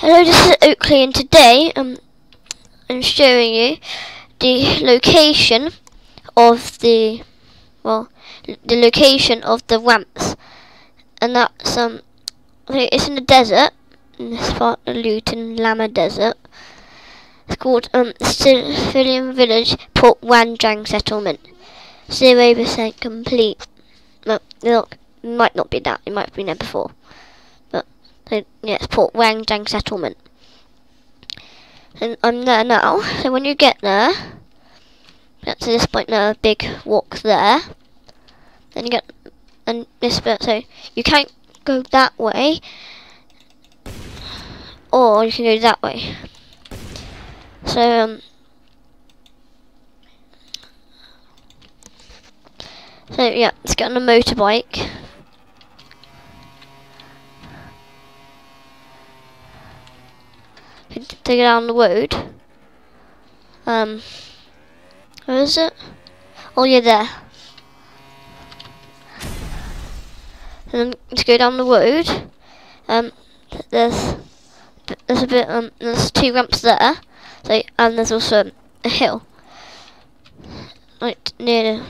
Hello, this is Oakley, and today um, I'm showing you the location of the well, the location of the ramps, and that's um, it's in the desert, in this part of Lautan Lama Desert. It's called um, Civilian Village Port Wanjang Settlement. Zero percent complete. Look, it might not be that. It might have been there before. So, yeah, it's Port Wanjang Settlement. And I'm there now. So when you get there, get to this point now, a big walk there. Then you get, and this bit, so you can't go that way, or you can go that way. So, um, so yeah, let's get on a motorbike. To get down the road. Um, where is it? Oh yeah, there. And then to go down the road, um, there's there's a bit um there's two ramps there, so and there's also a hill, right near.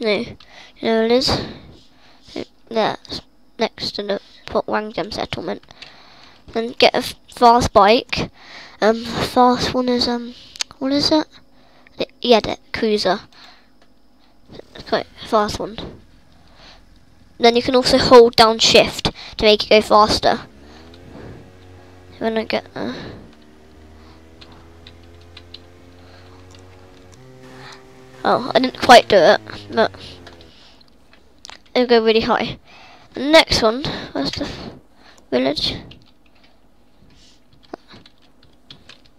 No, you know it is. There, next to the Port Wanjang settlement and get a fast bike. Um, fast one is um, what is it? Yeah, the cruiser. It's quite fast one. Then you can also hold down shift to make it go faster. When I get there. Oh, I didn't quite do it, but it'll go really high. The next one, where's the village?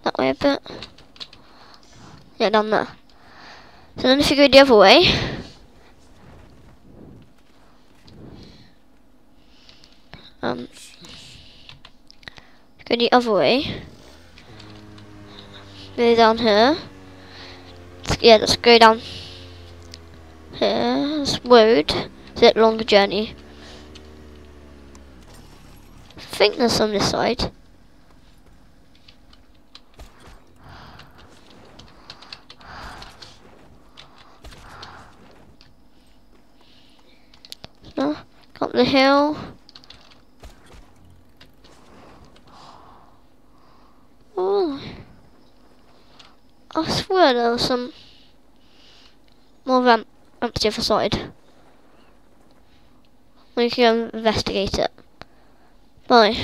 That way a bit. Yeah, down there. So then if you go the other way, um, go the other way, go down here, yeah, let's go down here, this road, it's a longer journey. I think there's some this side. Up the hill. Oh. I swear there was some more ramp ramps the other side. We can investigate it. Bye.